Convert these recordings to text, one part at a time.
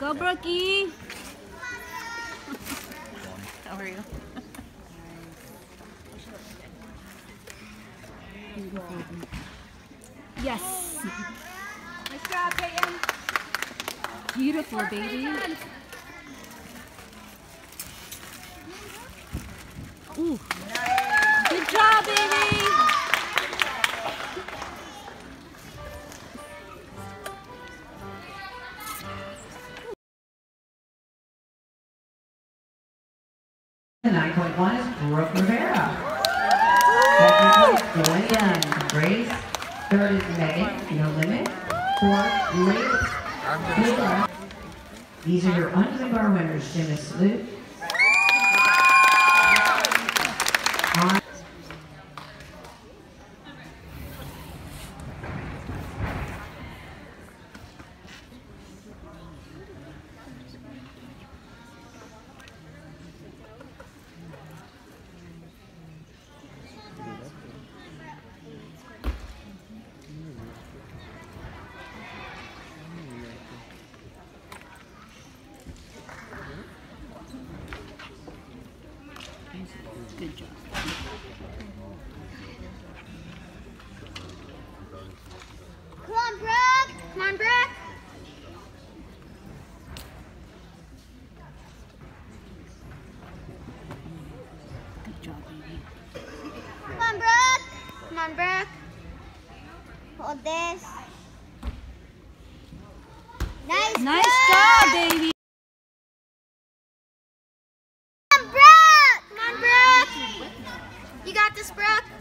Cookie. How are you? Yes. Nice job, Peyton. Beautiful, baby. 9.1 is Brooke Rivera. Second place, Joanne Young. Grace. Third is Megan, No Limit. Fourth, Layla. These are your uneven bar winners, Gymnast Salute. On Good job. Come on, Brooke. Come on, Brooke. Good job, baby. Come on, Brooke. Come on, Brooke. Hold this. Nice. Nice Brooke. job, baby. Come on, Brooke. Come on, Brooke. You this, Brooke.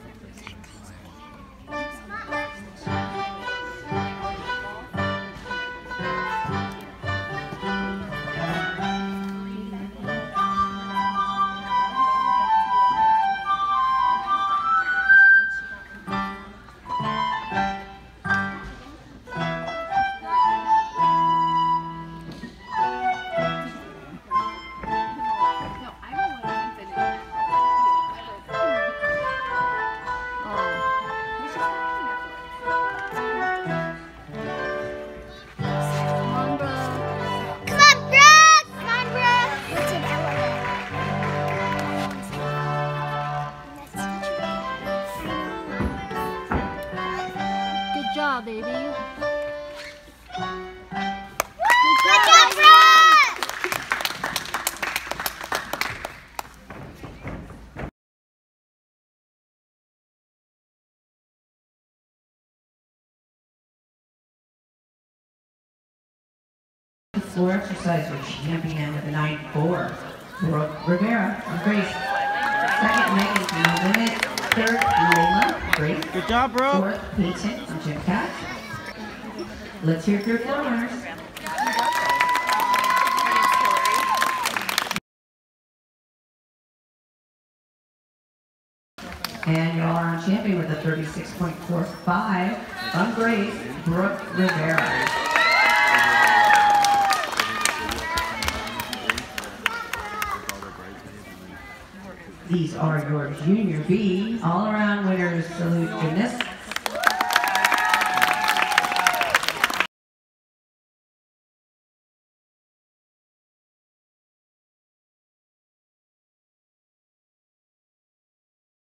Job, baby. Good job, Brooke. the floor exercise with champion with a 9-4, Brooke Rivera. On Grace. Second, Megan, No Limit. Third, Layla. Grace. Good job, bro. Fourth, Peyton from Jim Cat. Let's hear your winners. And your on champion with a 36.45 from Grace, Brooke Rivera. These are your Junior B all-around winners. Salute gymnasts.